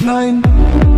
Nein. Nine